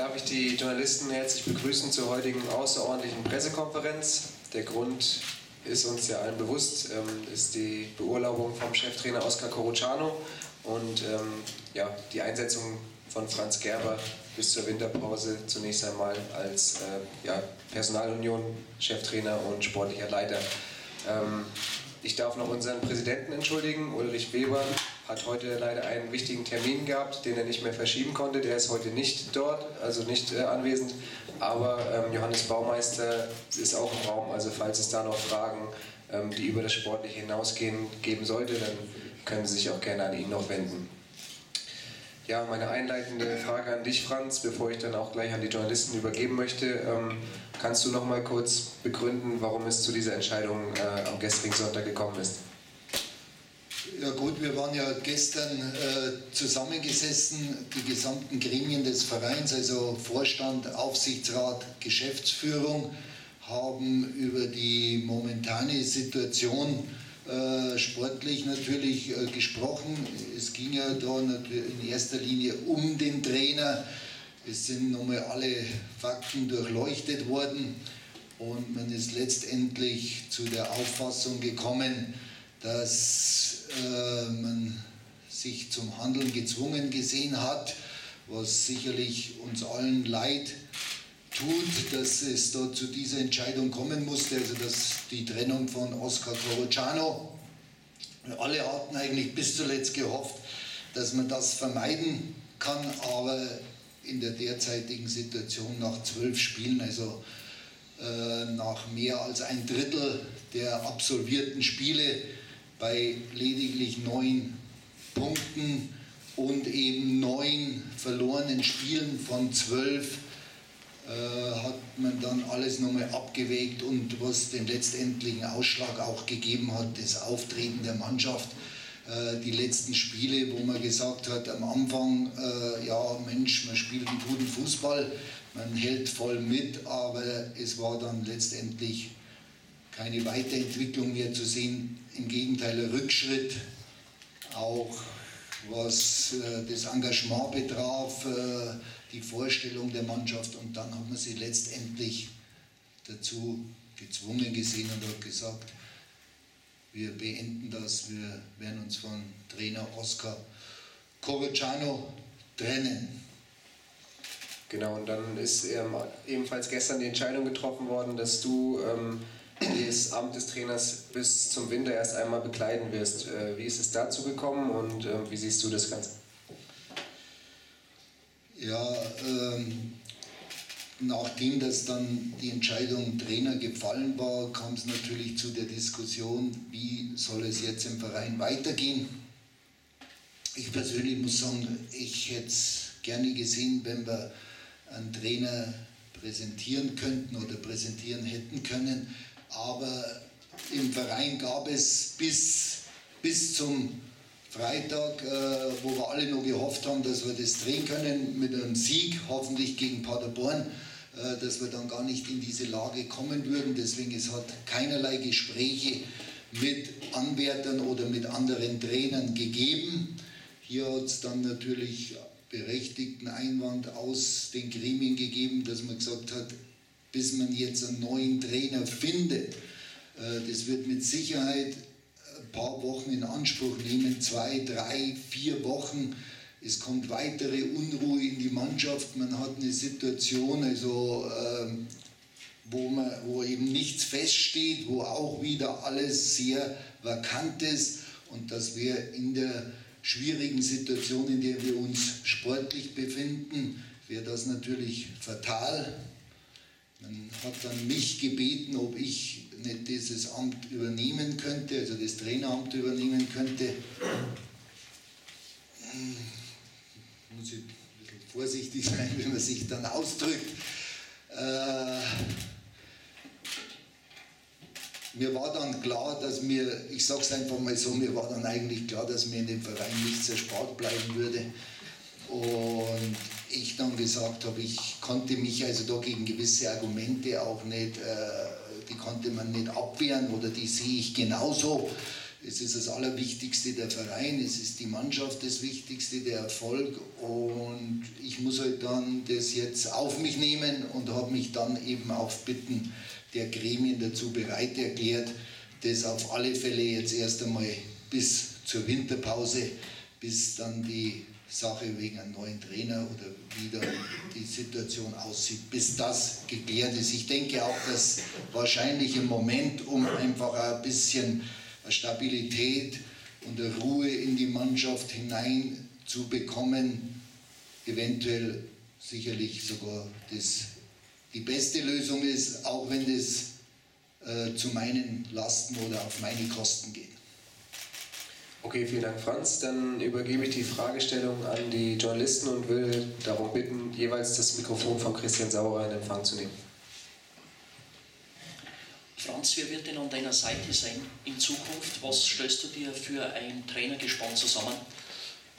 Darf ich die Journalisten herzlich begrüßen zur heutigen außerordentlichen Pressekonferenz. Der Grund ist uns ja allen bewusst, ähm, ist die Beurlaubung vom Cheftrainer Oskar Corrucciano und ähm, ja, die Einsetzung von Franz Gerber bis zur Winterpause zunächst einmal als äh, ja, Personalunion, Cheftrainer und sportlicher Leiter. Ähm, ich darf noch unseren Präsidenten entschuldigen, Ulrich Weber hat heute leider einen wichtigen Termin gehabt, den er nicht mehr verschieben konnte. Der ist heute nicht dort, also nicht äh, anwesend. Aber ähm, Johannes Baumeister ist auch im Raum. Also falls es da noch Fragen, ähm, die über das Sportliche hinausgehen, geben sollte, dann können Sie sich auch gerne an ihn noch wenden. Ja, meine einleitende Frage an dich, Franz, bevor ich dann auch gleich an die Journalisten übergeben möchte. Ähm, kannst du noch mal kurz begründen, warum es zu dieser Entscheidung äh, am gestrigen Sonntag gekommen ist? Ja gut, wir waren ja gestern äh, zusammengesessen, die gesamten Gremien des Vereins, also Vorstand, Aufsichtsrat, Geschäftsführung, haben über die momentane Situation äh, sportlich natürlich äh, gesprochen. Es ging ja da in erster Linie um den Trainer. Es sind nochmal alle Fakten durchleuchtet worden und man ist letztendlich zu der Auffassung gekommen, dass äh, man sich zum Handeln gezwungen gesehen hat, was sicherlich uns allen leid tut, dass es da zu dieser Entscheidung kommen musste, also dass die Trennung von Oscar Corrucciano. Alle hatten eigentlich bis zuletzt gehofft, dass man das vermeiden kann, aber in der derzeitigen Situation nach zwölf Spielen, also äh, nach mehr als ein Drittel der absolvierten Spiele bei lediglich neun Punkten und eben neun verlorenen Spielen von zwölf, äh, hat man dann alles nochmal abgewägt und was den letztendlichen Ausschlag auch gegeben hat, das Auftreten der Mannschaft. Äh, die letzten Spiele, wo man gesagt hat, am Anfang, äh, ja Mensch, man spielt einen guten Fußball, man hält voll mit, aber es war dann letztendlich keine Weiterentwicklung mehr zu sehen, im Gegenteil ein Rückschritt, auch was das Engagement betraf die Vorstellung der Mannschaft. Und dann hat man sie letztendlich dazu gezwungen gesehen und hat gesagt, wir beenden das, wir werden uns von Trainer Oscar Corriciano trennen. Genau, und dann ist ähm, ebenfalls gestern die Entscheidung getroffen worden, dass du ähm, das Amt des Trainers bis zum Winter erst einmal bekleiden wirst. Äh, wie ist es dazu gekommen und äh, wie siehst du das Ganze? Ja, ähm, nachdem das dann die Entscheidung Trainer gefallen war, kam es natürlich zu der Diskussion, wie soll es jetzt im Verein weitergehen. Ich persönlich muss sagen, ich hätte es gerne gesehen, wenn wir einen Trainer präsentieren könnten oder präsentieren hätten können. Aber im Verein gab es bis, bis zum Freitag, äh, wo wir alle noch gehofft haben, dass wir das drehen können mit einem Sieg, hoffentlich gegen Paderborn, äh, dass wir dann gar nicht in diese Lage kommen würden. Deswegen es hat keinerlei Gespräche mit Anwärtern oder mit anderen Trainern gegeben. Hier hat es dann natürlich berechtigten Einwand aus den Gremien gegeben, dass man gesagt hat, bis man jetzt einen neuen Trainer findet, äh, das wird mit Sicherheit ein paar Wochen in Anspruch nehmen, zwei, drei, vier Wochen. Es kommt weitere Unruhe in die Mannschaft. Man hat eine Situation, also, äh, wo, man, wo eben nichts feststeht, wo auch wieder alles sehr vakant ist und dass wir in der schwierigen Situation, in der wir uns sportlich befinden, wäre das natürlich fatal. Man hat dann mich gebeten, ob ich nicht dieses Amt übernehmen könnte, also das Traineramt übernehmen könnte. Hm, muss ich ein bisschen vorsichtig sein, wie man sich dann ausdrückt. Äh, mir war dann klar, dass mir, ich sage es einfach mal so, mir war dann eigentlich klar, dass mir in dem Verein nichts erspart bleiben würde. Und ich dann gesagt habe, ich konnte mich also da gegen gewisse Argumente auch nicht, äh, die konnte man nicht abwehren oder die sehe ich genauso. Es ist das Allerwichtigste der Verein, es ist die Mannschaft das Wichtigste, der Erfolg. Und ich muss halt dann das jetzt auf mich nehmen und habe mich dann eben auf Bitten der Gremien dazu bereit erklärt, das auf alle Fälle jetzt erst einmal bis zur Winterpause, bis dann die Sache wegen einem neuen Trainer oder wie dann die Situation aussieht, bis das geklärt ist. Ich denke auch, dass wahrscheinlich im Moment, um einfach ein bisschen Stabilität und Ruhe in die Mannschaft hineinzubekommen, eventuell sicherlich sogar das die beste Lösung ist, auch wenn das äh, zu meinen Lasten oder auf meine Kosten geht. Okay, vielen Dank, Franz. Dann übergebe ich die Fragestellung an die Journalisten und will darum bitten, jeweils das Mikrofon von Christian Saurer in Empfang zu nehmen. Franz, wer wird denn an deiner Seite sein in Zukunft? Was stellst du dir für ein Trainergespann zusammen?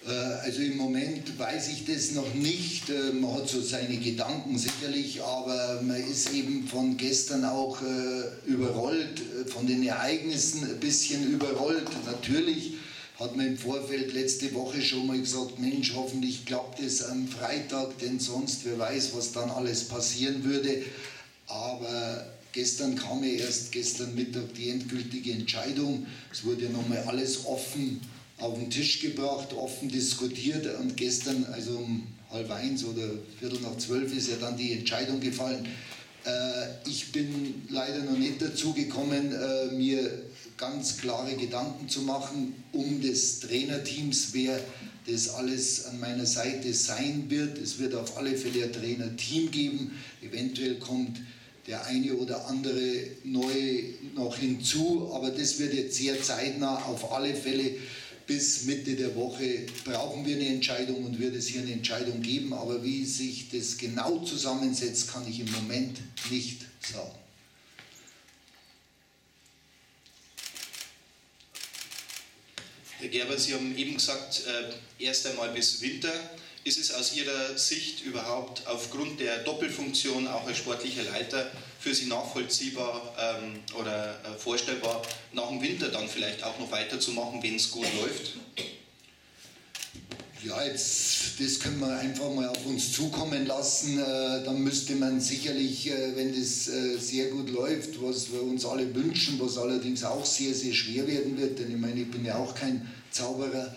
Äh, also im Moment weiß ich das noch nicht. Äh, man hat so seine Gedanken sicherlich, aber man ist eben von gestern auch äh, überrollt, von den Ereignissen ein bisschen überrollt. Natürlich hat man im Vorfeld letzte Woche schon mal gesagt, Mensch, hoffentlich klappt es am Freitag, denn sonst wer weiß, was dann alles passieren würde. Aber gestern kam ja erst gestern Mittag die endgültige Entscheidung. Es wurde ja nochmal alles offen auf den Tisch gebracht, offen diskutiert und gestern, also um halb eins oder viertel nach zwölf, ist ja dann die Entscheidung gefallen. Äh, ich bin leider noch nicht dazu gekommen, äh, mir ganz klare Gedanken zu machen um des Trainerteams, wer das alles an meiner Seite sein wird. Es wird auf alle Fälle ein Trainerteam geben. Eventuell kommt der eine oder andere neu noch hinzu, aber das wird jetzt sehr zeitnah auf alle Fälle bis Mitte der Woche brauchen wir eine Entscheidung und wird es hier eine Entscheidung geben. Aber wie sich das genau zusammensetzt, kann ich im Moment nicht sagen. Herr Gerber, Sie haben eben gesagt, äh, erst einmal bis Winter. Ist es aus Ihrer Sicht überhaupt aufgrund der Doppelfunktion auch als sportlicher Leiter für Sie nachvollziehbar ähm, oder äh, vorstellbar, nach dem Winter dann vielleicht auch noch weiterzumachen, wenn es gut läuft? Ja, jetzt, das können wir einfach mal auf uns zukommen lassen. Äh, dann müsste man sicherlich, äh, wenn das äh, sehr gut läuft, was wir uns alle wünschen, was allerdings auch sehr, sehr schwer werden wird, denn ich meine, ich bin ja auch kein Zauberer,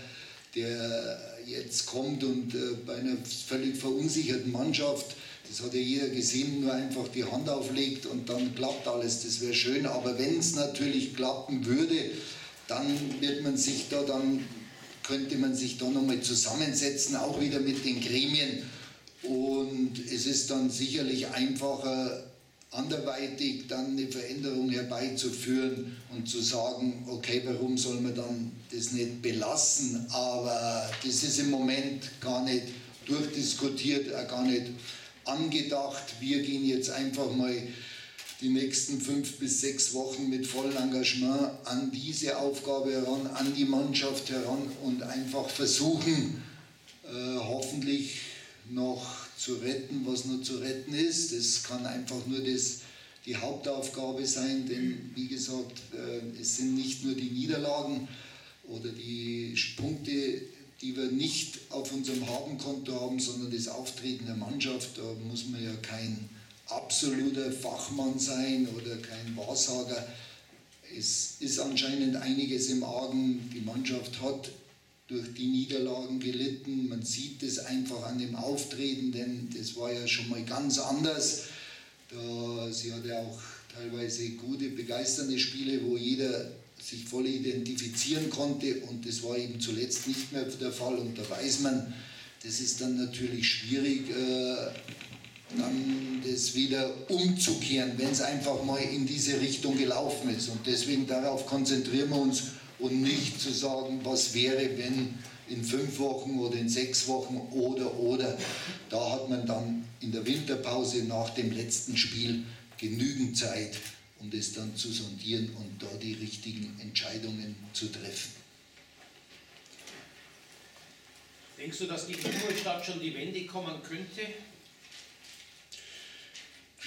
der jetzt kommt und äh, bei einer völlig verunsicherten Mannschaft, das hat ja jeder gesehen, nur einfach die Hand auflegt und dann klappt alles. Das wäre schön, aber wenn es natürlich klappen würde, dann wird man sich da dann könnte man sich da nochmal zusammensetzen, auch wieder mit den Gremien. Und es ist dann sicherlich einfacher, anderweitig dann eine Veränderung herbeizuführen und zu sagen, okay, warum soll man dann das nicht belassen? Aber das ist im Moment gar nicht durchdiskutiert, auch gar nicht angedacht. Wir gehen jetzt einfach mal die nächsten fünf bis sechs Wochen mit vollem Engagement an diese Aufgabe heran, an die Mannschaft heran und einfach versuchen, äh, hoffentlich noch zu retten, was nur zu retten ist. Es kann einfach nur das, die Hauptaufgabe sein, denn wie gesagt, äh, es sind nicht nur die Niederlagen oder die Punkte, die wir nicht auf unserem Habenkonto haben, sondern das Auftreten der Mannschaft. Da muss man ja kein absoluter Fachmann sein oder kein Wahrsager. Es ist anscheinend einiges im Argen. Die Mannschaft hat durch die Niederlagen gelitten. Man sieht es einfach an dem Auftreten, denn das war ja schon mal ganz anders. Da, sie hatte auch teilweise gute, begeisternde Spiele, wo jeder sich voll identifizieren konnte und das war eben zuletzt nicht mehr der Fall und da weiß man, das ist dann natürlich schwierig, äh, dann das wieder umzukehren, wenn es einfach mal in diese Richtung gelaufen ist und deswegen darauf konzentrieren wir uns und nicht zu sagen, was wäre, wenn in fünf Wochen oder in sechs Wochen oder oder. Da hat man dann in der Winterpause nach dem letzten Spiel genügend Zeit, um das dann zu sondieren und da die richtigen Entscheidungen zu treffen. Denkst du, dass gegen Ingolstadt schon die Wende kommen könnte?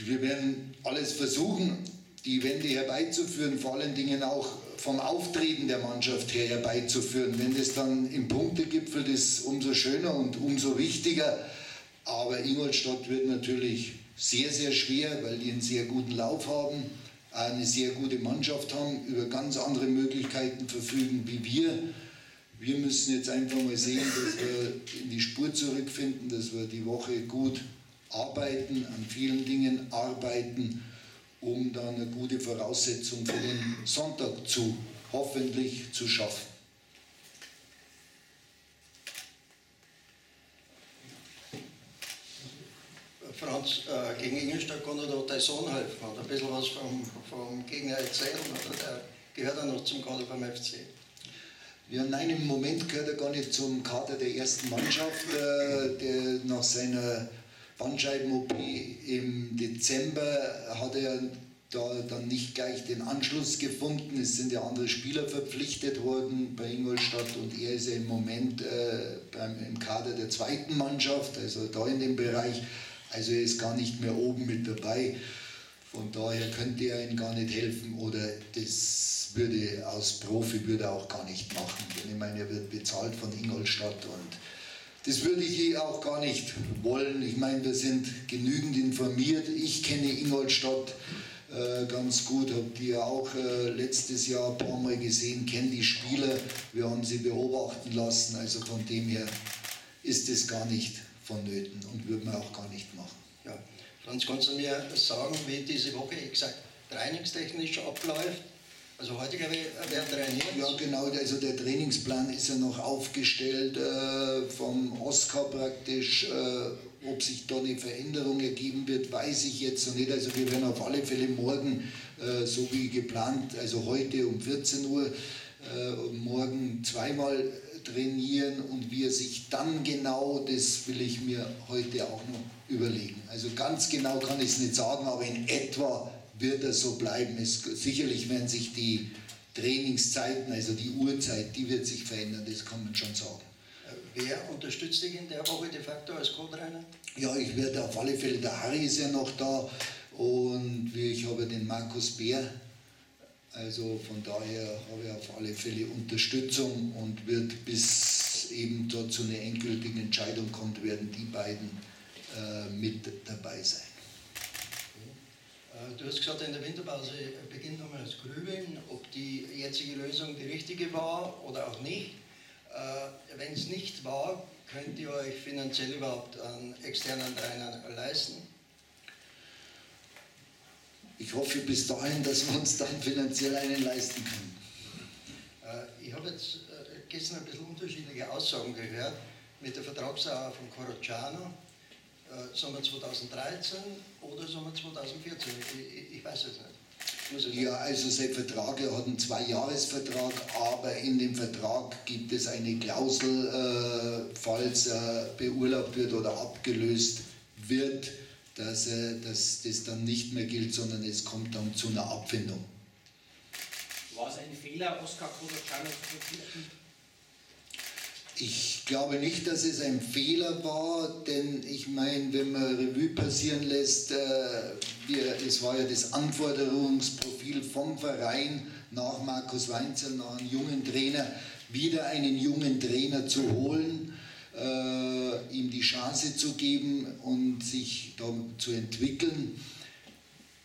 Wir werden alles versuchen die Wende herbeizuführen, vor allen Dingen auch vom Auftreten der Mannschaft her herbeizuführen. Wenn das dann im Punkte gipfelt, ist umso schöner und umso wichtiger. Aber Ingolstadt wird natürlich sehr, sehr schwer, weil die einen sehr guten Lauf haben, eine sehr gute Mannschaft haben, über ganz andere Möglichkeiten verfügen wie wir. Wir müssen jetzt einfach mal sehen, dass wir in die Spur zurückfinden, dass wir die Woche gut arbeiten, an vielen Dingen arbeiten, um dann eine gute Voraussetzung für den Sonntag zu hoffentlich zu schaffen. Franz, äh, gegen Ingolstadt kann er da dein Sohn helfen, hat ein bisschen was vom, vom Gegner erzählen, oder der gehört er noch zum Kader beim FC? Ja, nein, im Moment gehört er gar nicht zum Kader der ersten Mannschaft, äh, der nach seiner Bandscheiben-OP im Dezember hat er da dann nicht gleich den Anschluss gefunden. Es sind ja andere Spieler verpflichtet worden bei Ingolstadt und er ist ja im Moment äh, beim, im Kader der zweiten Mannschaft, also da in dem Bereich. Also er ist gar nicht mehr oben mit dabei. Von daher könnte er ihm gar nicht helfen oder das würde aus Profi würde er auch gar nicht machen. Denn ich meine, er wird bezahlt von Ingolstadt und das würde ich auch gar nicht wollen. Ich meine, wir sind genügend informiert. Ich kenne Ingolstadt äh, ganz gut, habe die ja auch äh, letztes Jahr ein paar Mal gesehen, kenne die Spieler, wir haben sie beobachten lassen. Also von dem her ist es gar nicht vonnöten und würde man auch gar nicht machen. Ja. Franz, kannst du mir sagen, wie diese Woche exakt trainingstechnisch abläuft? Also heute glaube ich, wer trainiert? Ja, genau, also der Trainingsplan ist ja noch aufgestellt äh, vom Oscar praktisch. Äh, ob sich da eine Veränderung ergeben wird, weiß ich jetzt noch nicht. Also wir werden auf alle Fälle morgen, äh, so wie geplant, also heute um 14 Uhr, äh, morgen zweimal trainieren und wie er sich dann genau, das will ich mir heute auch noch überlegen. Also ganz genau kann ich es nicht sagen, aber in etwa wird er so bleiben. Es, sicherlich werden sich die Trainingszeiten, also die Uhrzeit, die wird sich verändern, das kann man schon sagen. Wer unterstützt dich in der Woche de facto als Co-Trainer? Ja, ich werde auf alle Fälle, der Harry ist ja noch da und ich habe den Markus Bär. Also von daher habe ich auf alle Fälle Unterstützung und wird bis eben dort zu einer endgültigen Entscheidung kommt, werden die beiden äh, mit dabei sein. Äh, du hast gesagt, in der Winterpause beginnt nochmal das Grübeln, ob die jetzige Lösung die richtige war oder auch nicht. Äh, wenn es nicht war, könnt ihr euch finanziell überhaupt einen externen Trainer leisten? Ich hoffe bis dahin, dass wir uns dann finanziell einen leisten können. Äh, ich habe jetzt gestern ein bisschen unterschiedliche Aussagen gehört mit der Vertragsdauer von Corociano äh, sagen wir 2013 oder sagen wir 2014? Ich, ich weiß es nicht. Ja, also sein Vertrag, er hat einen Zweijahresvertrag, aber in dem Vertrag gibt es eine Klausel, äh, falls er beurlaubt wird oder abgelöst wird, dass, äh, dass das dann nicht mehr gilt, sondern es kommt dann zu einer Abfindung. War es ein Fehler, Oskar Kodacano zu verpflichten? Ich glaube nicht, dass es ein Fehler war, denn ich meine, wenn man Revue passieren lässt, äh, wir, es war ja das Anforderungsprofil vom Verein nach Markus Weinzel, nach einem jungen Trainer, wieder einen jungen Trainer zu holen, äh, ihm die Chance zu geben und sich da zu entwickeln.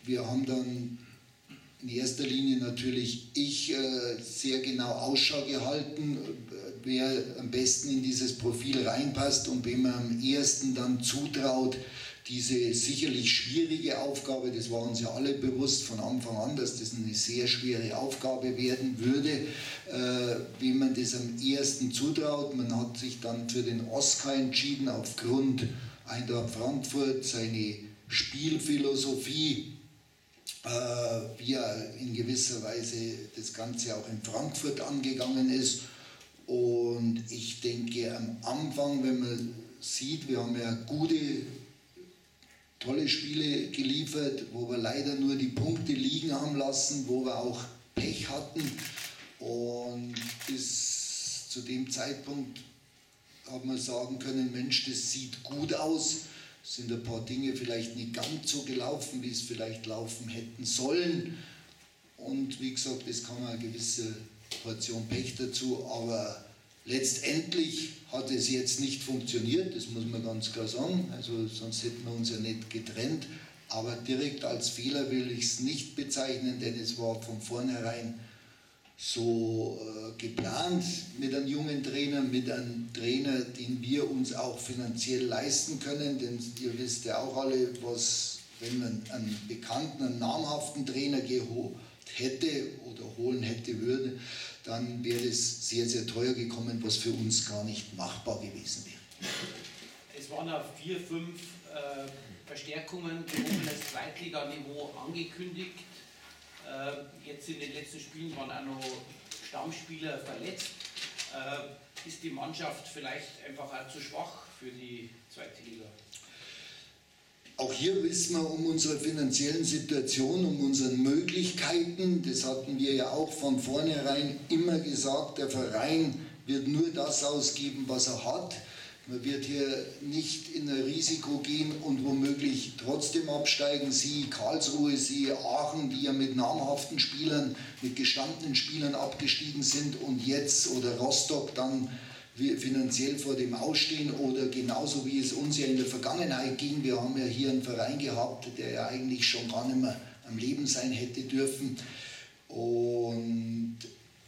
Wir haben dann in erster Linie natürlich ich äh, sehr genau Ausschau gehalten, wer am besten in dieses Profil reinpasst und wem man am ehesten dann zutraut, diese sicherlich schwierige Aufgabe, das war uns ja alle bewusst von Anfang an, dass das eine sehr schwere Aufgabe werden würde, äh, wem man das am ehesten zutraut. Man hat sich dann für den Oscar entschieden aufgrund Eintracht Frankfurt, seine Spielphilosophie, äh, wie er in gewisser Weise das Ganze auch in Frankfurt angegangen ist und ich denke, am Anfang, wenn man sieht, wir haben ja gute, tolle Spiele geliefert, wo wir leider nur die Punkte liegen haben lassen, wo wir auch Pech hatten. Und bis zu dem Zeitpunkt hat man sagen können, Mensch, das sieht gut aus. Es sind ein paar Dinge vielleicht nicht ganz so gelaufen, wie es vielleicht laufen hätten sollen. und wie gesagt, es kam eine gewisse Portion Pech dazu, aber letztendlich hat es jetzt nicht funktioniert, das muss man ganz klar sagen, also sonst hätten wir uns ja nicht getrennt, aber direkt als Fehler will ich es nicht bezeichnen, denn es war von vornherein so äh, geplant mit einem jungen Trainer, mit einem Trainer, den wir uns auch finanziell leisten können, denn ihr wisst ja auch alle, was, wenn man einen bekannten, einen namhaften Trainer geholt hätte oder holen hätte würde, dann wäre es sehr, sehr teuer gekommen, was für uns gar nicht machbar gewesen wäre. Es waren ja vier, fünf äh, Verstärkungen gehobenes Zweitliganiveau angekündigt. Äh, jetzt in den letzten Spielen waren auch noch Stammspieler verletzt. Äh, ist die Mannschaft vielleicht einfach auch zu schwach für die zweite Liga? Auch hier wissen wir um unsere finanziellen Situation, um unsere Möglichkeiten. Das hatten wir ja auch von vornherein immer gesagt. Der Verein wird nur das ausgeben, was er hat. Man wird hier nicht in ein Risiko gehen und womöglich trotzdem absteigen. Sie Karlsruhe, Sie Aachen, die ja mit namhaften Spielern, mit gestandenen Spielern abgestiegen sind und jetzt oder Rostock dann finanziell vor dem Ausstehen oder genauso wie es uns ja in der Vergangenheit ging. Wir haben ja hier einen Verein gehabt, der ja eigentlich schon gar nicht mehr am Leben sein hätte dürfen. Und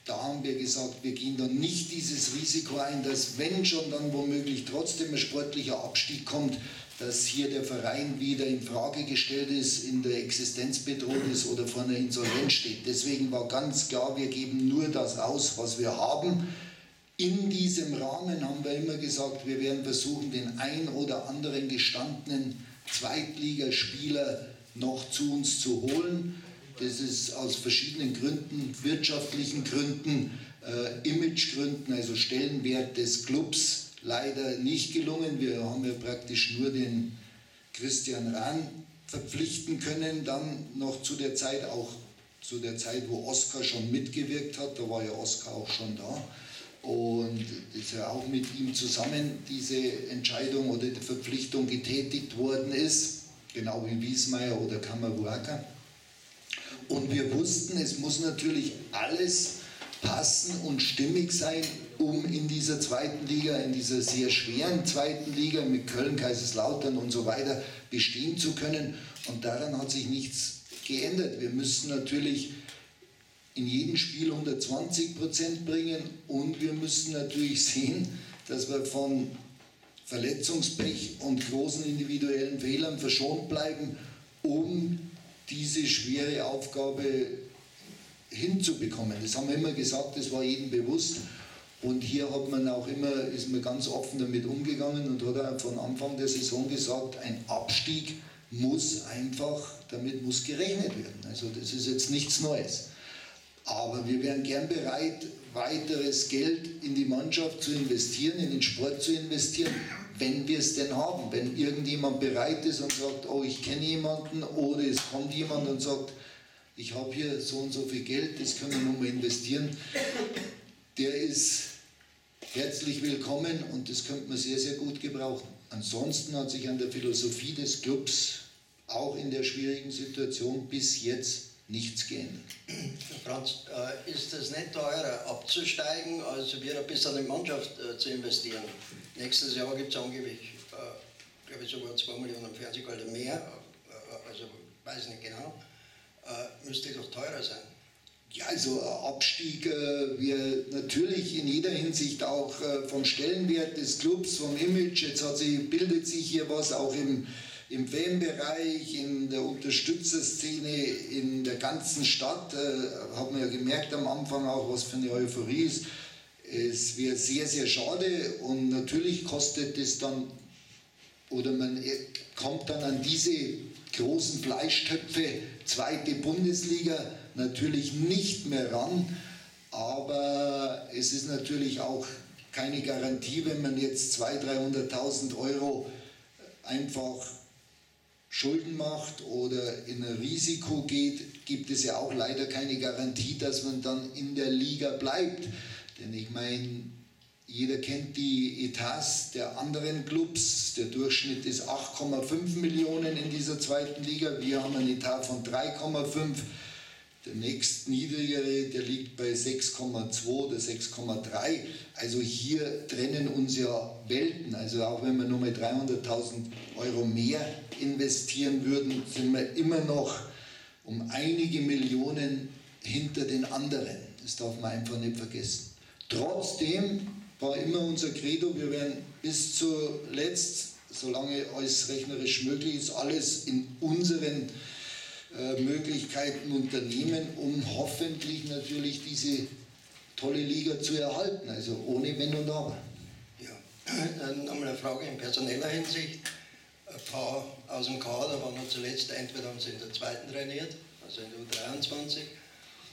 da haben wir gesagt, wir gehen dann nicht dieses Risiko ein, dass wenn schon dann womöglich trotzdem ein sportlicher Abstieg kommt, dass hier der Verein wieder in Frage gestellt ist, in der Existenz bedroht ist oder vor einer Insolvenz steht. Deswegen war ganz klar, wir geben nur das aus, was wir haben. In diesem Rahmen haben wir immer gesagt, wir werden versuchen, den ein oder anderen gestandenen Zweitligaspieler noch zu uns zu holen. Das ist aus verschiedenen Gründen, wirtschaftlichen Gründen, äh, Imagegründen, also Stellenwert des Clubs leider nicht gelungen. Wir haben ja praktisch nur den Christian Rahn verpflichten können, dann noch zu der Zeit, auch zu der Zeit, wo Oskar schon mitgewirkt hat, da war ja Oskar auch schon da. Ja auch mit ihm zusammen diese Entscheidung oder die Verpflichtung getätigt worden ist, genau wie Wiesmeier oder Kamaruaka. Und wir wussten, es muss natürlich alles passen und stimmig sein, um in dieser zweiten Liga, in dieser sehr schweren zweiten Liga mit Köln, Kaiserslautern und so weiter bestehen zu können. Und daran hat sich nichts geändert. Wir müssen natürlich in jedem Spiel 120 Prozent bringen und wir müssen natürlich sehen, dass wir von Verletzungspech und großen individuellen Fehlern verschont bleiben, um diese schwere Aufgabe hinzubekommen. Das haben wir immer gesagt, das war jedem bewusst. Und hier hat man auch immer, ist man ganz offen damit umgegangen und hat auch von Anfang der Saison gesagt, ein Abstieg muss einfach, damit muss gerechnet werden. Also das ist jetzt nichts Neues. Aber wir wären gern bereit, weiteres Geld in die Mannschaft zu investieren, in den Sport zu investieren, wenn wir es denn haben. Wenn irgendjemand bereit ist und sagt, oh, ich kenne jemanden, oder es kommt jemand und sagt, ich habe hier so und so viel Geld, das können wir nun mal investieren, der ist herzlich willkommen und das könnte man sehr, sehr gut gebrauchen. Ansonsten hat sich an der Philosophie des Clubs auch in der schwierigen Situation bis jetzt nichts geändert. Franz, äh, ist es nicht teurer abzusteigen, als wieder ein bisschen in die Mannschaft äh, zu investieren? Nächstes Jahr gibt es angeblich, äh, glaube ich, sogar 2 Millionen Fernsehgelder mehr, also weiß nicht genau. Müsste doch teurer sein. Ja, also Abstieg, wir natürlich in jeder Hinsicht auch vom Stellenwert des Clubs, vom Image, jetzt hat sich, bildet sich hier was auch im im Fanbereich, in der Unterstützerszene, in der ganzen Stadt, äh, hat man ja gemerkt am Anfang auch, was für eine Euphorie ist. Es wäre sehr, sehr schade und natürlich kostet es dann, oder man kommt dann an diese großen Fleischtöpfe, zweite Bundesliga, natürlich nicht mehr ran. Aber es ist natürlich auch keine Garantie, wenn man jetzt 200.000, 300.000 Euro einfach Schulden macht oder in ein Risiko geht, gibt es ja auch leider keine Garantie, dass man dann in der Liga bleibt. Denn ich meine, jeder kennt die Etats der anderen Clubs. Der Durchschnitt ist 8,5 Millionen in dieser zweiten Liga. Wir haben einen Etat von 3,5. Der nächst niedrigere, der liegt bei 6,2 oder 6,3. Also hier trennen uns ja Welten. Also auch wenn wir nur mal 300.000 Euro mehr investieren würden, sind wir immer noch um einige Millionen hinter den anderen. Das darf man einfach nicht vergessen. Trotzdem war immer unser Credo, wir werden bis zuletzt, solange alles rechnerisch möglich ist, alles in unseren Möglichkeiten unternehmen, um hoffentlich natürlich diese tolle Liga zu erhalten, also ohne Wenn und Aber. Ja, nochmal eine Frage in personeller Hinsicht. Ein paar aus dem Kader waren noch zuletzt, entweder haben sie in der zweiten trainiert, also in der U23,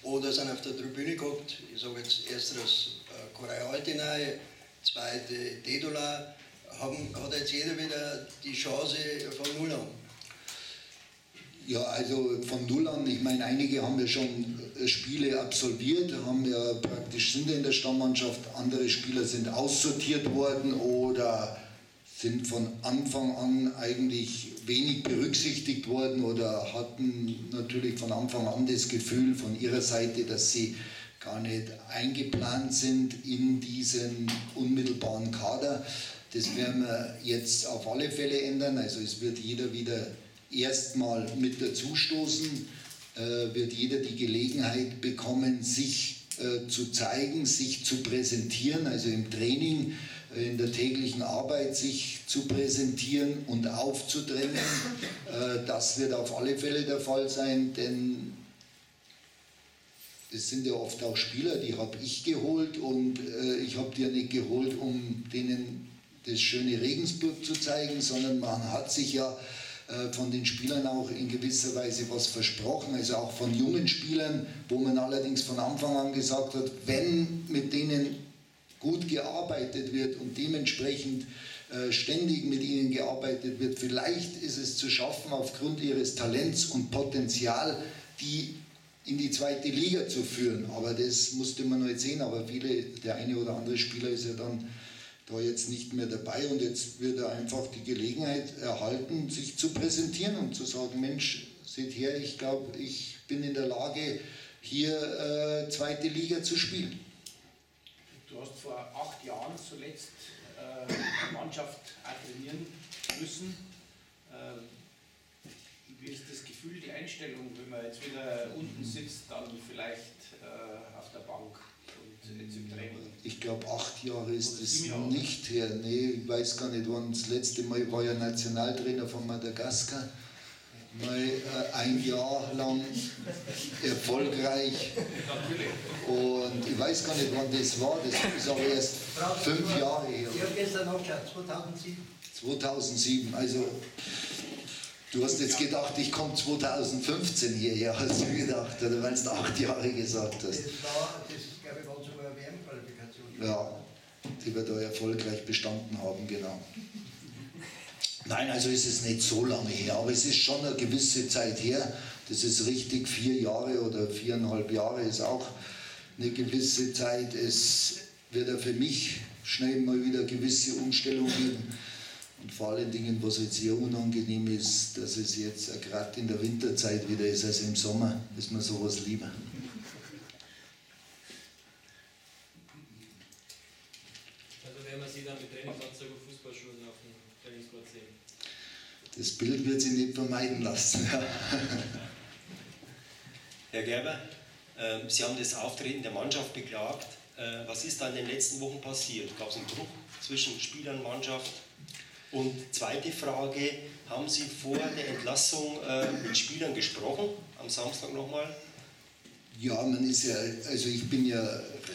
oder sind auf der Tribüne gehabt. Ich sage jetzt ersteres äh, Koray Altinay, zweite Dedula. Haben, hat jetzt jeder wieder die Chance von Null an? Ja, also von Null an, ich meine, einige haben ja schon Spiele absolviert, haben ja praktisch sind in der Stammmannschaft, andere Spieler sind aussortiert worden oder sind von Anfang an eigentlich wenig berücksichtigt worden oder hatten natürlich von Anfang an das Gefühl von ihrer Seite, dass sie gar nicht eingeplant sind in diesen unmittelbaren Kader. Das werden wir jetzt auf alle Fälle ändern. Also es wird jeder wieder erstmal mit dazustoßen, äh, wird jeder die Gelegenheit bekommen, sich äh, zu zeigen, sich zu präsentieren, also im Training, äh, in der täglichen Arbeit sich zu präsentieren und aufzudrängen. Äh, das wird auf alle Fälle der Fall sein, denn es sind ja oft auch Spieler, die habe ich geholt und äh, ich habe die ja nicht geholt, um denen das schöne Regensburg zu zeigen, sondern man hat sich ja von den Spielern auch in gewisser Weise was versprochen, also auch von jungen Spielern, wo man allerdings von Anfang an gesagt hat, wenn mit denen gut gearbeitet wird und dementsprechend äh, ständig mit ihnen gearbeitet wird, vielleicht ist es zu schaffen, aufgrund ihres Talents und Potenzial, die in die zweite Liga zu führen. Aber das musste man noch sehen. Aber viele, der eine oder andere Spieler ist ja dann da jetzt nicht mehr dabei und jetzt wird er einfach die Gelegenheit erhalten, sich zu präsentieren und zu sagen, Mensch, seht her, ich glaube, ich bin in der Lage, hier äh, zweite Liga zu spielen. Du hast vor acht Jahren zuletzt äh, eine Mannschaft trainieren müssen. Äh, wie ist das Gefühl, die Einstellung, wenn man jetzt wieder unten sitzt, dann vielleicht äh, auf der Bank? Ich glaube, acht Jahre ist es nicht her. Nee, ich weiß gar nicht, wann das letzte Mal war ja Nationaltrainer von Madagaskar. Mal äh, ein Jahr lang erfolgreich. Und ich weiß gar nicht, wann das war. Das ist aber erst fünf Jahre her. Ich habe gestern noch geschaut, 2007. 2007, also Du hast jetzt gedacht, ich komme 2015 hierher, hast du gedacht, oder weil du acht Jahre gesagt hast. Das war, das ja, die wir da erfolgreich bestanden haben, genau. Nein, also ist es nicht so lange her, aber es ist schon eine gewisse Zeit her. Das ist richtig, vier Jahre oder viereinhalb Jahre ist auch eine gewisse Zeit. Es wird ja für mich schnell mal wieder gewisse Umstellungen geben. Und vor allen Dingen, was jetzt sehr unangenehm ist, dass es jetzt gerade in der Winterzeit wieder ist als im Sommer, ist mir sowas lieber. Das Bild wird sich nicht vermeiden lassen. Herr Gerber, ähm, Sie haben das Auftreten der Mannschaft beklagt. Äh, was ist da in den letzten Wochen passiert? Gab es einen Druck zwischen Spielern und Mannschaft? Und zweite Frage, haben Sie vor der Entlassung äh, mit Spielern gesprochen? Am Samstag nochmal? Ja, man ist ja, also ich bin ja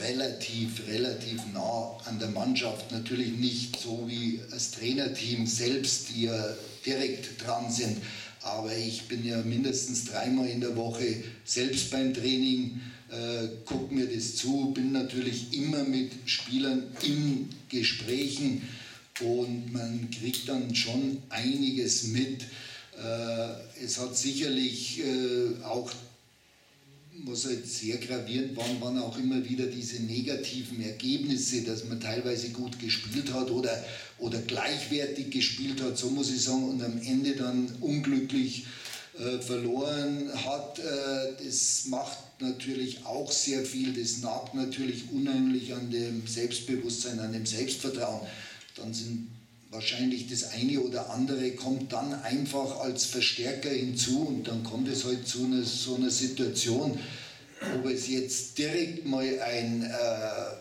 relativ, relativ nah an der Mannschaft. Natürlich nicht so wie das Trainerteam selbst, die ja direkt dran sind. Aber ich bin ja mindestens dreimal in der Woche selbst beim Training, äh, gucke mir das zu, bin natürlich immer mit Spielern in Gesprächen und man kriegt dann schon einiges mit. Äh, es hat sicherlich äh, auch was halt sehr gravierend waren, waren auch immer wieder diese negativen Ergebnisse, dass man teilweise gut gespielt hat oder, oder gleichwertig gespielt hat, so muss ich sagen, und am Ende dann unglücklich äh, verloren hat. Äh, das macht natürlich auch sehr viel, das nagt natürlich unheimlich an dem Selbstbewusstsein, an dem Selbstvertrauen. Dann sind wahrscheinlich das eine oder andere kommt dann einfach als Verstärker hinzu und dann kommt es halt zu einer, so einer Situation, ob es jetzt direkt mal ein äh,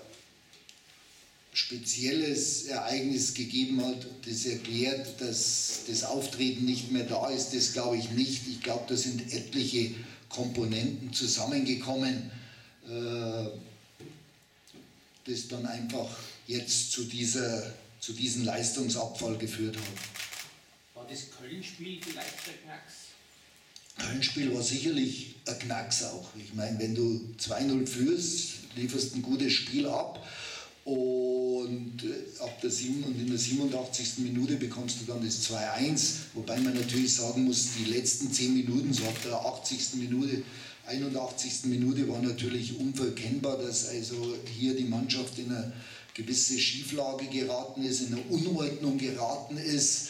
spezielles Ereignis gegeben hat, das erklärt, dass das Auftreten nicht mehr da ist, das glaube ich nicht. Ich glaube, da sind etliche Komponenten zusammengekommen, äh, das dann einfach jetzt zu, dieser, zu diesem Leistungsabfall geführt hat. War das Köln-Spiel vielleicht der Knacks? Köln-Spiel war sicherlich ein Knacks auch. Ich meine, wenn du 2-0 führst, lieferst ein gutes Spiel ab und äh, ab der 7 und in der 87. Minute bekommst du dann das 2-1, wobei man natürlich sagen muss, die letzten 10 Minuten, so ab der 80. Minute, 81. Minute war natürlich unverkennbar, dass also hier die Mannschaft in eine gewisse Schieflage geraten ist, in eine Unordnung geraten ist.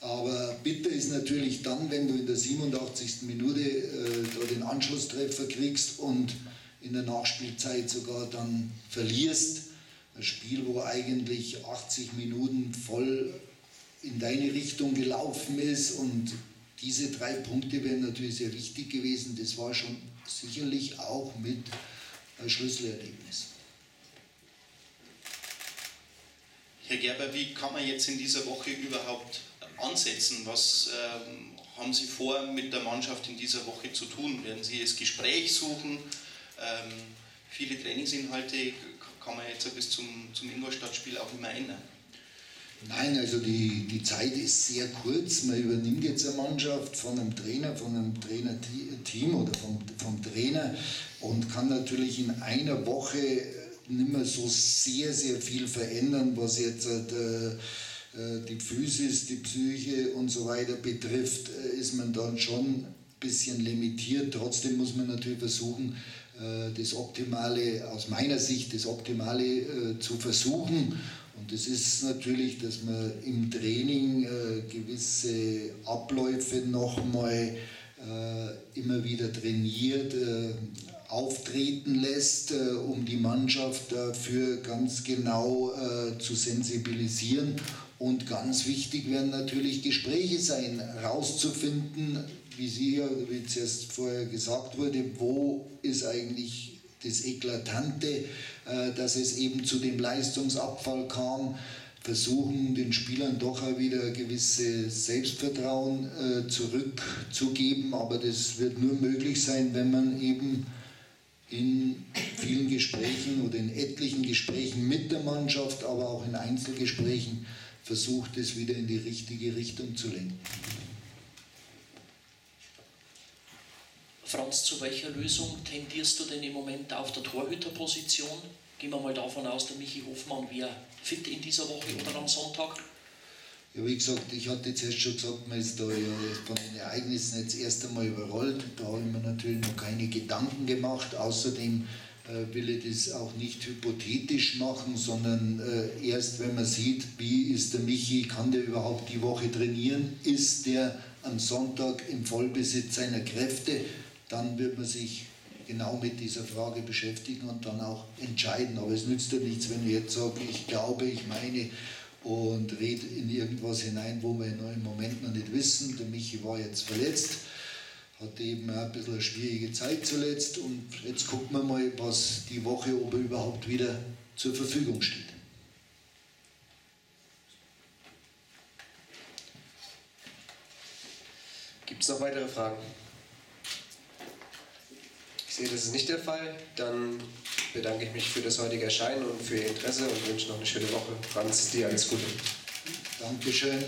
Aber bitter ist natürlich dann, wenn du in der 87. Minute äh, den Anschlusstreffer kriegst und in der Nachspielzeit sogar dann verlierst ein Spiel, wo eigentlich 80 Minuten voll in deine Richtung gelaufen ist und diese drei Punkte wären natürlich sehr wichtig gewesen. Das war schon sicherlich auch mit ein Schlüsselerlebnis. Herr Gerber, wie kann man jetzt in dieser Woche überhaupt ansetzen? Was ähm, haben Sie vor, mit der Mannschaft in dieser Woche zu tun? Werden Sie das Gespräch suchen? Ähm, viele Trainingsinhalte kann man jetzt bis zum, zum Ingolstadt-Spiel auch immer ändern. Nein, also die, die Zeit ist sehr kurz. Man übernimmt jetzt eine Mannschaft von einem Trainer, von einem Trainerteam oder vom, vom Trainer und kann natürlich in einer Woche nicht mehr so sehr, sehr viel verändern, was jetzt äh, äh die Physis, die Psyche und so weiter betrifft, äh, ist man dann schon ein bisschen limitiert. Trotzdem muss man natürlich versuchen, äh, das Optimale, aus meiner Sicht, das Optimale zu versuchen. Und das ist natürlich, dass man im Training gewisse Abläufe nochmal immer wieder trainiert, auftreten lässt, um die Mannschaft dafür ganz genau zu sensibilisieren. Und ganz wichtig werden natürlich Gespräche sein, herauszufinden, wie Sie ja, wie zuerst vorher gesagt wurde, wo ist eigentlich das Eklatante, äh, dass es eben zu dem Leistungsabfall kam, versuchen den Spielern doch auch wieder gewisses Selbstvertrauen äh, zurückzugeben, aber das wird nur möglich sein, wenn man eben in vielen Gesprächen oder in etlichen Gesprächen mit der Mannschaft, aber auch in Einzelgesprächen versucht, es wieder in die richtige Richtung zu lenken. Franz, zu welcher Lösung tendierst du denn im Moment auf der Torhüterposition? Gehen wir mal davon aus, der Michi Hoffmann wäre fit in dieser Woche oder am Sonntag. Ja, wie gesagt, ich hatte zuerst schon gesagt, man ist da ja von den Ereignissen jetzt erst einmal überrollt. Da habe ich mir natürlich noch keine Gedanken gemacht. Außerdem äh, will ich das auch nicht hypothetisch machen, sondern äh, erst wenn man sieht, wie ist der Michi, kann der überhaupt die Woche trainieren, ist der am Sonntag im Vollbesitz seiner Kräfte dann wird man sich genau mit dieser Frage beschäftigen und dann auch entscheiden. Aber es nützt ja nichts, wenn ich jetzt sage, ich glaube, ich meine und rede in irgendwas hinein, wo wir im Moment noch nicht wissen. Der Michi war jetzt verletzt, hatte eben ein bisschen eine schwierige Zeit zuletzt und jetzt gucken wir mal, was die Woche, ob er überhaupt wieder zur Verfügung steht. Gibt es noch weitere Fragen? sehe, das ist nicht der Fall. Dann bedanke ich mich für das heutige Erscheinen und für Ihr Interesse und wünsche noch eine schöne Woche. Franz, dir alles Gute. Dankeschön.